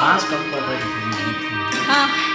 सांस कम कर रही है। हाँ।